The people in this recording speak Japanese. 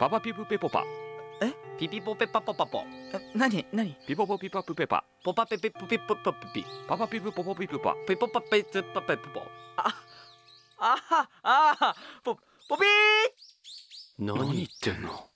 パパピプペポパ。え？ピピポペパポパポ。え何何？ピポポピパプペパ。ポパペペポピポポピピパパピプポポピプパ。ピポパペツパペポポあああポポピー何言ってんの